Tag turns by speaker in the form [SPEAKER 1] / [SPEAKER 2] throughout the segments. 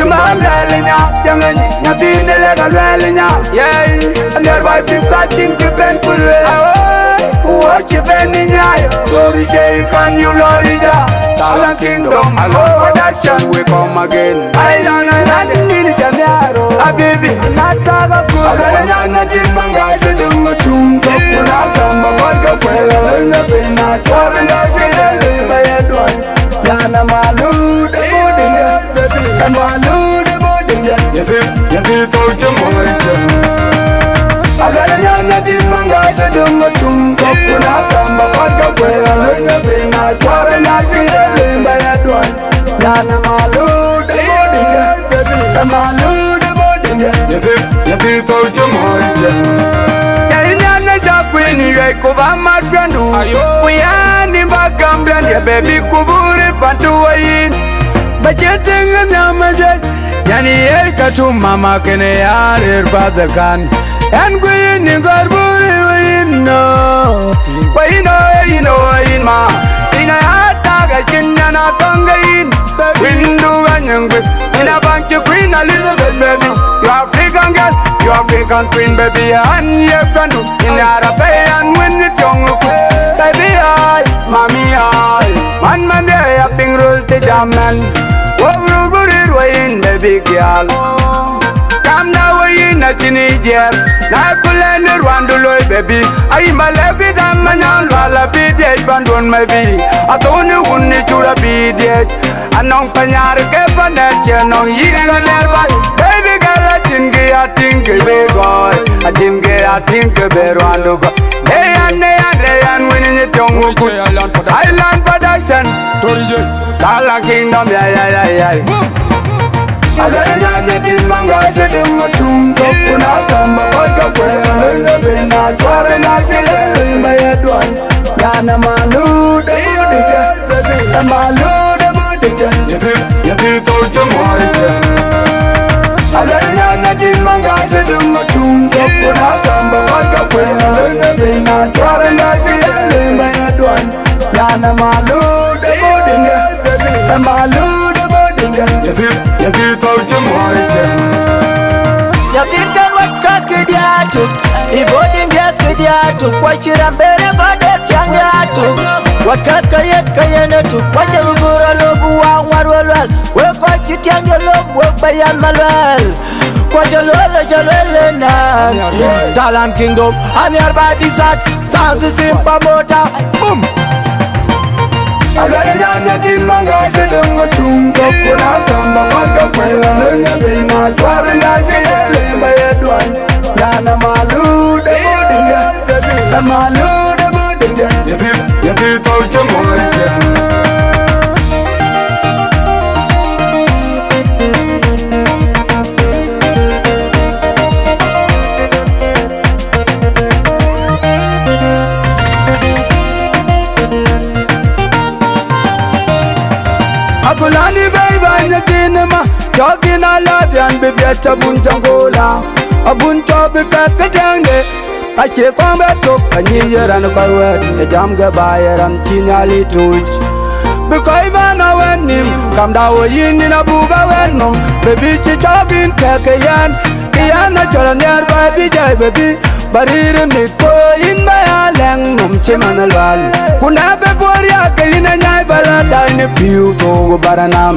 [SPEAKER 1] Chimam lelinya Tiangani Nyatini lega lwelinya Yay Nervai pisa chin kipen kulwe Uwa chipeni nyayo Glory J can you glory da Talan kingdom I love production we come again I don't know Nani nini jamiaro Habibi Nataga kuru kuba madwandu kuyani bagambya ndyabebi kuburi pantu wayin bacetenga nyamajwej yani yel katumma makene yarir badakan yan kuyini gorburi wayin no you African queen, baby, and you brand new. In Arabian, when you young, look, baby, I, mommy, I. Man, man, they are ping rule to jam, man. Wow, rule, rule, way in the big girl. Come now, way in a teenager. Now, Kulan, Rwanda, loy, baby. I'm a levy, damn, man, and Walla, BDH, Bandun, maybe. I don't know who needs to be BDH. And on Panyar, Kepanet, and on Yigan, and ya ting be goy a tim ge ya ting be rwandu go ne ya ne ya ne ya winning it on ku island production torije dala kingdom ya ya ya ya Alanya netin manga se dungo tum to kuna kama kwa kwa kwa mwenye bina kwa na kile mbaya dwan na na malu de budiga na malu de budiga yati yati to jamwa ndachinwa ngachete mutunga kuna kamba vakakwena vezepena twara ngatiende mayadwani yana maluda bodinga maluda bodinga yatitaucemwarece
[SPEAKER 2] yatikanwakakidyato ibodinga kidyato kwachira mbere vadetangato wakakayekayeneto kwajalugura lobu wa mwarwalwal wekwachitiangelo wekwayamalwal kwajalwele jalwele na
[SPEAKER 1] talan kingdom anyar ba disat tansi simpa
[SPEAKER 2] mota
[SPEAKER 1] bum Alwele nyan nye jil manga jil dunga chung Kupu na kamba kwanka kwela nunga bima Kwari nga kye lemba ye duan Nana malu debu dinga Nana malu Jogging a lot and be best a bunjangola. A buncho be kakatende. A chekwambe tok a nyer and a kawet. A jam gabayer and chinali tuich. Because even when him come down in in a buga when no baby she jogging take a yan. Kiana cholanyar baby jai baby. bariri mitko in baya leng num chimana lwal kuna pe boria ke ina nyai bala dine piu to baranam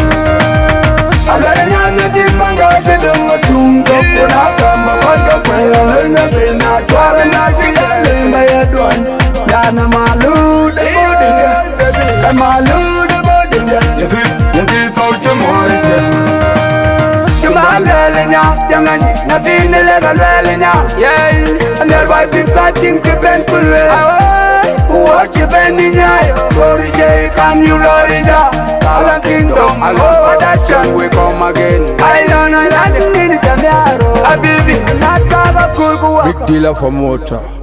[SPEAKER 1] I'm a loot, the body, I'm a loot, the body, you did, you did, or you might. Jamalelenya, Jangani, Nadine Legalelenya, yeah, and thereby be searching the Ben Pulwe. Watch your Beninya, Glory J, can you Lorida? Alan Kingdom, I love production, we come again. I don't know, I didn't need it, Abibi, and I got a cool Big dealer for motor.